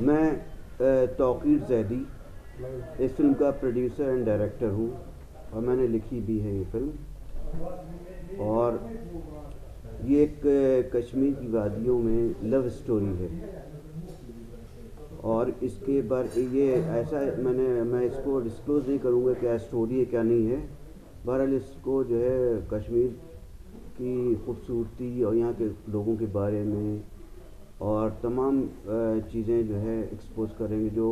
मैं तोकीर जैदी, इस फ़िल्म का प्रोड्यूसर एंड डायरेक्टर हूँ, और मैंने लिखी भी है ये फ़िल्म। और ये एक कश्मीर की वादियों में लव स्टोरी है। और इसके बारे, ये ऐसा मैंने, मैं इसको डिस्क्लोज़ नहीं करूँगा क्या स्टोरी है क्या नहीं है। बहरहाल इसको जो है कश्मीर की खूबसूरती और यहाँ के लोगों के बारे में और तमाम चीज़ें जो है एक्सपोज करेंगे जो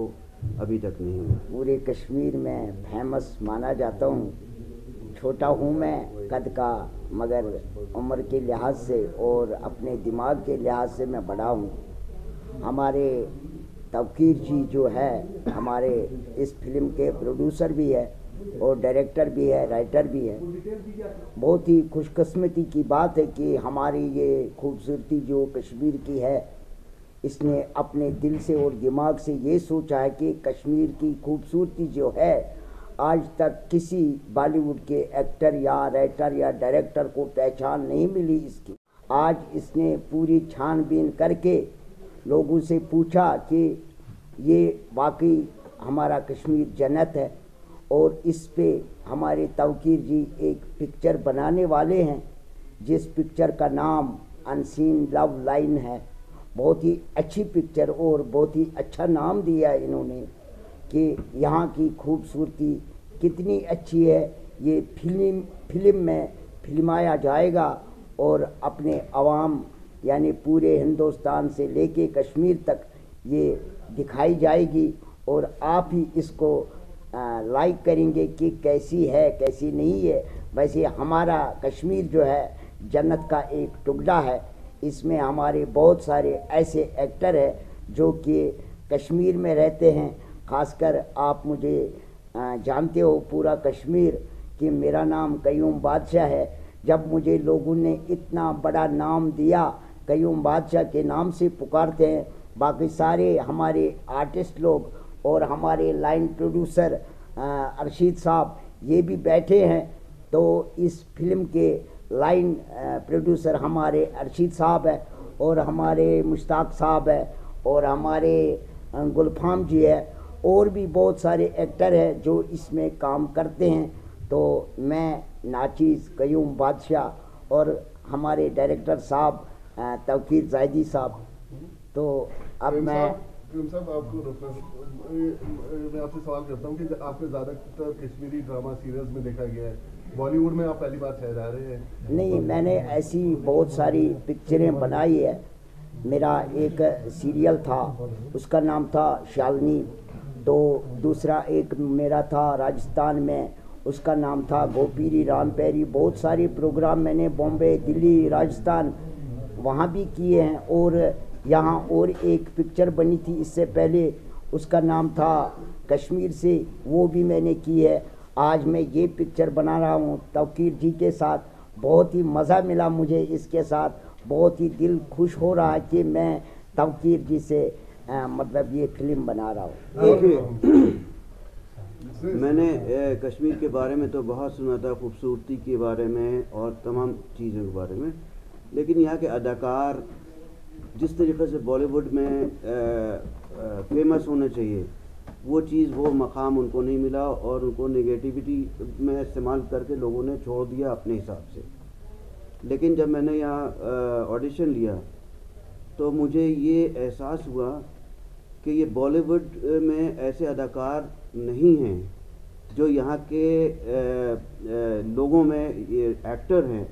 अभी तक नहीं हुई। पूरे कश्मीर में फ़ेमस माना जाता हूँ। छोटा हूँ मैं, कद का, मगर उम्र के लिहाज से और अपने दिमाग के लिहाज से मैं बड़ा हूँ। हमारे तवकीर जी जो है, हमारे इस फ़िल्म के प्रोड्यूसर भी है और डायरेक्टर भी है राइटर भी है। बहुत ही खुशकस्मती की बात है कि हमारी ये खूबसूरती जो कश्मीर की है इसने अपने दिल से और दिमाग से ये सोचा है कि कश्मीर की खूबसूरती जो है, आज तक किसी बॉलीवुड के एक्टर या राइटर या डायरेक्टर को पहचान नहीं मिली इसकी। आज इसने पूरी छानबीन करके लोगों से पूछा कि ये वाकई हमारा कश्मीर जन्नत है और इस पे हमारे तवकीर जी एक पिक्चर बनाने वाले हैं, जिस पिक्चर का नाम अनसीन लव लाइन है। बहुत ही अच्छी पिक्चर और बहुत ही अच्छा नाम दिया इन्होंने कि यहाँ की खूबसूरती कितनी अच्छी है। ये फ़िल्म फ़िल्म में फिल्माया जाएगा और अपने आवाम, यानी पूरे हिंदुस्तान से लेके कश्मीर तक ये दिखाई जाएगी और आप ही इसको लाइक करेंगे कि कैसी है, कैसी नहीं है। वैसे हमारा कश्मीर जो है, जन्नत का एक टुकड़ा है। इसमें हमारे बहुत सारे ऐसे एक्टर हैं जो कि कश्मीर में रहते हैं। खासकर आप मुझे जानते हो पूरा कश्मीर कि मेरा नाम कयूम बादशाह है। जब मुझे लोगों ने इतना बड़ा नाम दिया, कयूम बादशाह के नाम से पुकारते हैं, बाकी सारे हमारे आर्टिस्ट लोग और हमारे लाइन प्रोड्यूसर अरशीद साहब ये भी बैठे हैं। तो इस फ़िल्म के लाइन प्रोड्यूसर हमारे अरशीद साहब है और हमारे मुश्ताक साहब है और हमारे गुलफाम जी है और भी बहुत सारे एक्टर हैं जो इसमें काम करते हैं। तो मैं नाचीज़ कयूम बादशाह और हमारे डायरेक्टर साहब तवकीर जायदी साहब। तो अब मैं साहब आपको मैं आपसे सवाल करता हूँ कि आपने ज़्यादातर कश्मीरी ड्रामा सीरियल्स में देखा गया है। बॉलीवुड में आप पहली बार ठहरा रहे हैं? नहीं, मैंने ऐसी बहुत सारी पिक्चरें बनाई है। मेरा एक सीरियल था, उसका नाम था शालनी। तो दूसरा एक मेरा था राजस्थान में, उसका नाम था गोपीरी रामपेरी। बहुत सारे प्रोग्राम मैंने बॉम्बे, दिल्ली, राजस्थान वहाँ भी किए हैं और यहाँ और एक पिक्चर बनी थी इससे पहले, उसका नाम था कश्मीर से, वो भी मैंने की है। आज मैं ये पिक्चर बना रहा हूँ तवकीर जी के साथ। बहुत ही मज़ा मिला मुझे इसके साथ। बहुत ही दिल खुश हो रहा है कि मैं तवकीर जी से आ, मतलब ये फ़िल्म बना रहा हूँ। मैंने ए, कश्मीर के बारे में तो बहुत सुना था खूबसूरती के बारे में और तमाम चीज़ों के बारे में। लेकिन यहाँ के अदाकार जिस तरीके से बॉलीवुड में आ, आ, फ़ेमस होना चाहिए वो चीज़ वो मकाम उनको नहीं मिला और उनको नेगेटिविटी में इस्तेमाल करके लोगों ने छोड़ दिया अपने हिसाब से। लेकिन जब मैंने यहाँ ऑडिशन लिया तो मुझे ये एहसास हुआ कि ये बॉलीवुड में ऐसे अदाकार नहीं हैं जो यहाँ के आ, आ, लोगों में ये एक्टर हैं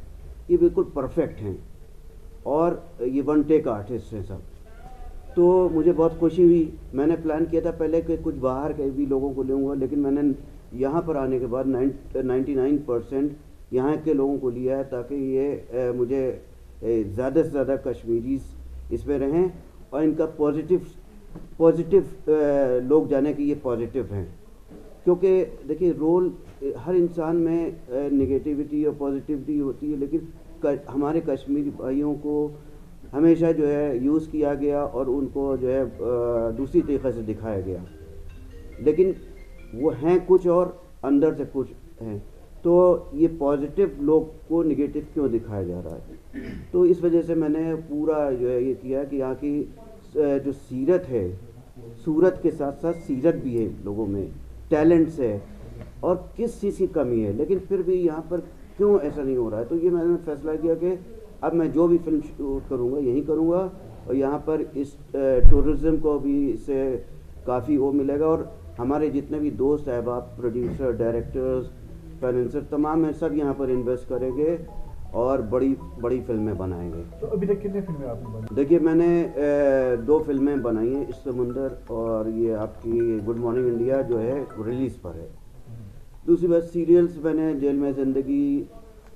ये बिल्कुल परफेक्ट हैं और ये वन टेक आर्टिस्ट हैं सब। तो मुझे बहुत खुशी हुई। मैंने प्लान किया था पहले कि कुछ बाहर के भी लोगों को लूँगा लेकिन मैंने यहाँ पर आने के बाद नाइन्टी नाइन परसेंट यहाँ के लोगों को लिया है ताकि ये मुझे ज़्यादा से ज़्यादा कश्मीरीज इसमें रहें और इनका पॉजिटिव पॉजिटिव लोग जाने कि ये पॉजिटिव हैं। क्योंकि देखिए रोल हर इंसान में नेगेटिविटी और पॉजिटिविटी होती है लेकिन कर, हमारे कश्मीरी भाइयों को हमेशा जो है यूज़ किया गया और उनको जो है दूसरी तरीक़े से दिखाया गया। लेकिन वो हैं कुछ और, अंदर से कुछ हैं। तो ये पॉजिटिव लोग को निगेटिव क्यों दिखाया जा रहा है? तो इस वजह से मैंने पूरा जो है ये किया कि यहाँ की जो सीरत है, सूरत के साथ साथ सीरत भी है लोगों में, टैलेंट्स है और किस चीज़ की कमी है? लेकिन फिर भी यहाँ पर क्यों ऐसा नहीं हो रहा है? तो ये मैंने फैसला किया कि अब मैं जो भी फ़िल्म शूट करूँगा यहीं करूँगा और यहाँ पर इस टूरिज़्म को भी इससे काफ़ी वो मिलेगा और हमारे जितने भी दोस्त अहबाब प्रोड्यूसर डायरेक्टर्स फाइनेंसर तमाम हैं सब यहाँ पर इन्वेस्ट करेंगे और बड़ी बड़ी फ़िल्में बनाएँगे। तो अभी तक कितने फ़िल्में आपने बनाई? देखिए मैंने दो फ़िल्में बनाई हैं इस समुंदर और ये आपकी गुड मॉर्निंग इंडिया जो है रिलीज़ पर है। दूसरी बात सीरियल्स मैंने जेल में ज़िंदगी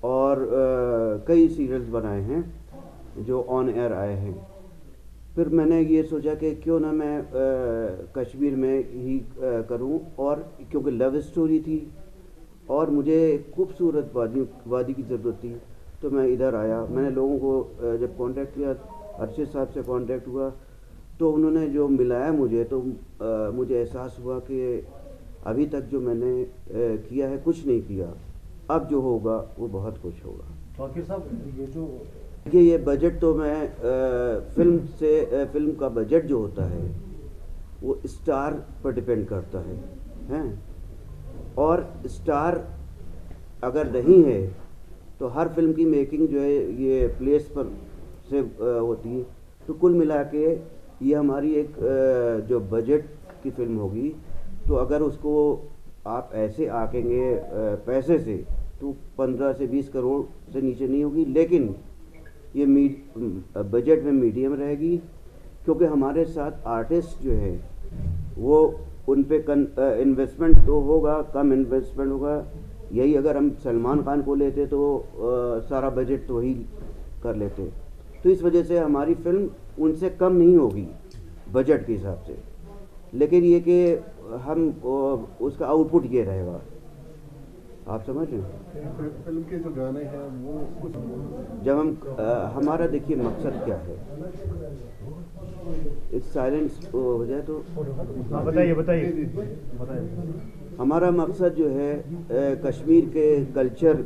और अ, कई सीरियल्स बनाए हैं जो ऑन एयर आए हैं। फिर मैंने ये सोचा कि क्यों ना मैं अ, कश्मीर में ही करूँ और क्योंकि लव स्टोरी थी और मुझे खूबसूरत वादी वादी की ज़रूरत थी तो मैं इधर आया। मैंने लोगों को जब कांटेक्ट किया अर्शद साहब से कांटेक्ट हुआ तो उन्होंने जो मिलाया मुझे तो अ, मुझे एहसास हुआ कि अभी तक जो मैंने अ, किया है कुछ नहीं किया। अब जो होगा वो बहुत कुछ होगा। वाकिर साहब ये जो ये बजट तो मैं अ, फ़िल्म से अ, फ़िल्म का बजट जो होता है वो स्टार पर डिपेंड करता है हैं? और स्टार अगर नहीं है तो हर फ़िल्म की मेकिंग जो है ये प्लेस पर से अ, होती है। तो कुल मिला के ये हमारी एक जो बजट की फ़िल्म होगी तो अगर उसको आप ऐसे आकेंगे पैसे से तो पंद्रह से बीस करोड़ से नीचे नहीं होगी लेकिन ये बजट में मीडियम रहेगी क्योंकि हमारे साथ आर्टिस्ट जो है वो उन पर इन्वेस्टमेंट तो होगा कम इन्वेस्टमेंट होगा। यही अगर हम सलमान खान को लेते तो अ, सारा बजट तो वही कर लेते। तो इस वजह से हमारी फ़िल्म उनसे कम नहीं होगी बजट के हिसाब से। लेकिन ये कि हम उसका आउटपुट ये रहेगा। आप समझ रहे हैं? फ़िल्म के जो गाने हैं वो कुछ जब हम अ, हमारा देखिए मकसद क्या है? एक साइलेंस हो जाए तो हाँ बताइए बताइए। हमारा मकसद जो है कश्मीर के कल्चर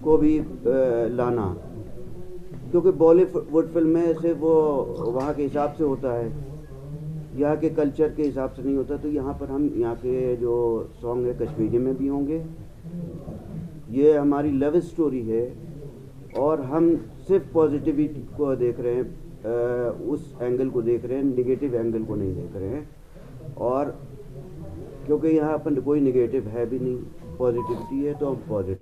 को भी अ, लाना। क्योंकि बॉलीवुड फ़िल्म में से वो वहाँ के हिसाब से होता है। यहाँ के कल्चर के हिसाब से नहीं होता तो यहाँ पर हम, यहाँ के जो सॉन्ग है, कश्मीरी में भी होंगे। ये हमारी लव स्टोरी है, और हम सिर्फ़ पॉजिटिविटी को देख रहे हैं उस एंगल को देख रहे हैं निगेटिव एंगल को नहीं देख रहे हैं। और क्योंकि यहाँ अपन कोई निगेटिव है भी नहीं पॉजिटिविटी है तो हम पॉजिटिव